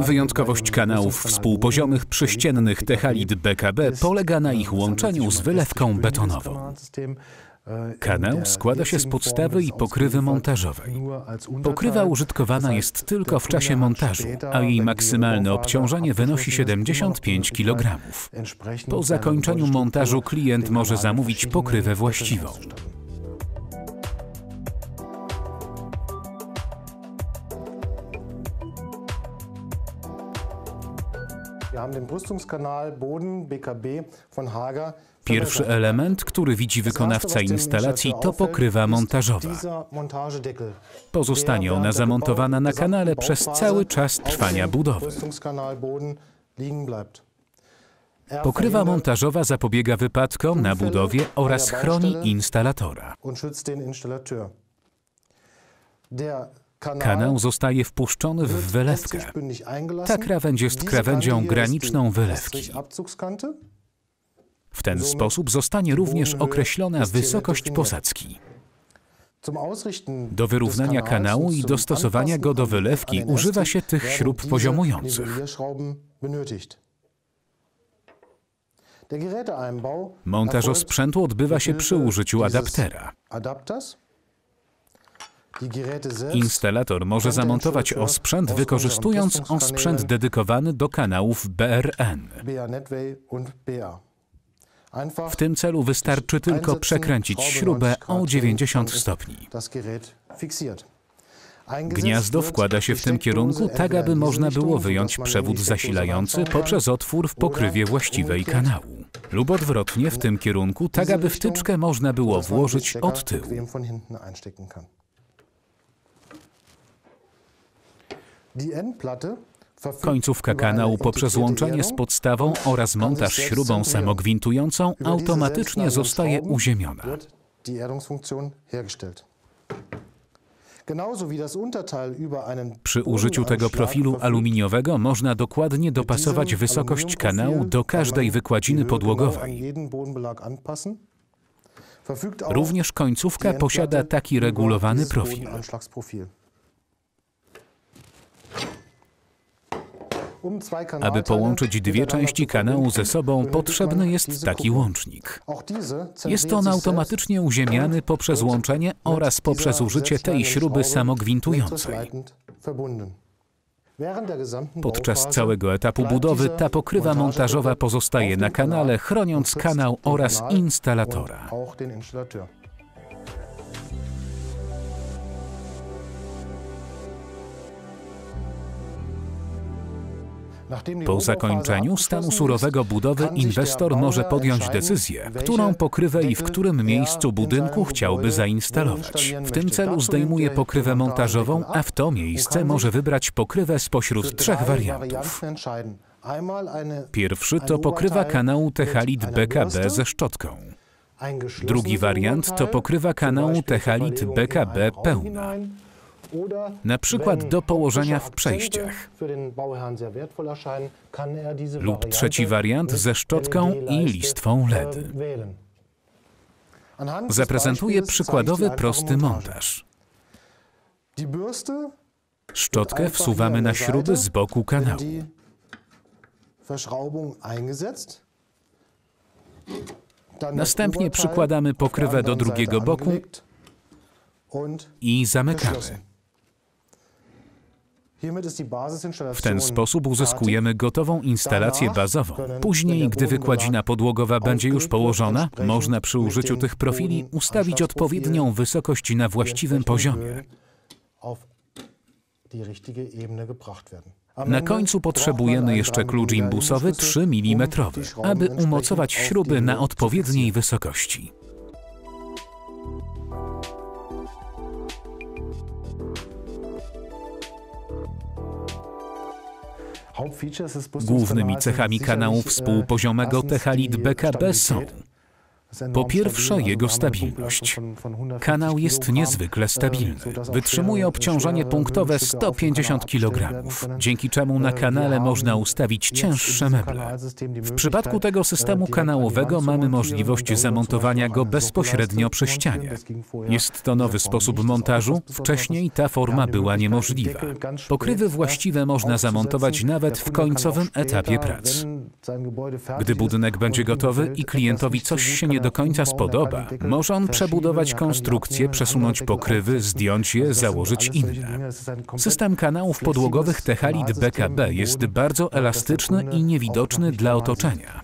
Wyjątkowość kanałów współpoziomych przyściennych Techalit BKB polega na ich łączeniu z wylewką betonową. Kanał składa się z podstawy i pokrywy montażowej. Pokrywa użytkowana jest tylko w czasie montażu, a jej maksymalne obciążenie wynosi 75 kg. Po zakończeniu montażu klient może zamówić pokrywę właściwą. Pierwszy element, który widzi wykonawca instalacji, to pokrywa montażowa. Pozostanie ona zamontowana na kanale przez cały czas trwania budowy. Pokrywa montażowa zapobiega wypadkom na budowie oraz chroni instalatora. Kanał zostaje wpuszczony w wylewkę. Ta krawędź jest krawędzią graniczną wylewki. W ten sposób zostanie również określona wysokość posadzki. Do wyrównania kanału i dostosowania go do wylewki używa się tych śrub poziomujących. Montaż osprzętu odbywa się przy użyciu adaptera. Instalator może zamontować osprzęt wykorzystując osprzęt dedykowany do kanałów BRN. W tym celu wystarczy tylko przekręcić śrubę o 90 stopni. Gniazdo wkłada się w tym kierunku, tak aby można było wyjąć przewód zasilający poprzez otwór w pokrywie właściwej kanału. Lub odwrotnie w tym kierunku, tak aby wtyczkę można było włożyć od tyłu. Końcówka kanału poprzez łączenie z podstawą oraz montaż śrubą samogwintującą automatycznie zostaje uziemiona. Przy użyciu tego profilu aluminiowego można dokładnie dopasować wysokość kanału do każdej wykładziny podłogowej. Również końcówka posiada taki regulowany profil. Aby połączyć dwie części kanału ze sobą, potrzebny jest taki łącznik. Jest on automatycznie uziemiany poprzez łączenie oraz poprzez użycie tej śruby samogwintującej. Podczas całego etapu budowy ta pokrywa montażowa pozostaje na kanale, chroniąc kanał oraz instalatora. Po zakończeniu stanu surowego budowy inwestor może podjąć decyzję, którą pokrywę i w którym miejscu budynku chciałby zainstalować. W tym celu zdejmuje pokrywę montażową, a w to miejsce może wybrać pokrywę spośród trzech wariantów. Pierwszy to pokrywa kanału Techalit BKB ze szczotką. Drugi wariant to pokrywa kanału Techalit BKB pełna na przykład do położenia w przejściach. Lub trzeci wariant ze szczotką i listwą LED. Zaprezentuję przykładowy prosty montaż. Szczotkę wsuwamy na śruby z boku kanału. Następnie przykładamy pokrywę do drugiego boku i zamykamy. W ten sposób uzyskujemy gotową instalację bazową. Później, gdy wykładzina podłogowa będzie już położona, można przy użyciu tych profili ustawić odpowiednią wysokość na właściwym poziomie. Na końcu potrzebujemy jeszcze klucz imbusowy 3 mm, aby umocować śruby na odpowiedniej wysokości. Głównymi cechami kanału współpoziomego Techalit BKB są Po pierwsze, jego stabilność. Kanał jest niezwykle stabilny. Wytrzymuje obciążenie punktowe 150 kg, dzięki czemu na kanale można ustawić cięższe meble. W przypadku tego systemu kanałowego mamy możliwość zamontowania go bezpośrednio przy ścianie. Jest to nowy sposób montażu, wcześniej ta forma była niemożliwa. Pokrywy właściwe można zamontować nawet w końcowym etapie prac. Gdy budynek będzie gotowy i klientowi coś się nie do końca spodoba, może on przebudować konstrukcję, przesunąć pokrywy, zdjąć je, założyć inne. System kanałów podłogowych Techalit BKB jest bardzo elastyczny i niewidoczny dla otoczenia.